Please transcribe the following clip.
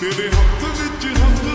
तेरे हाथ में हथ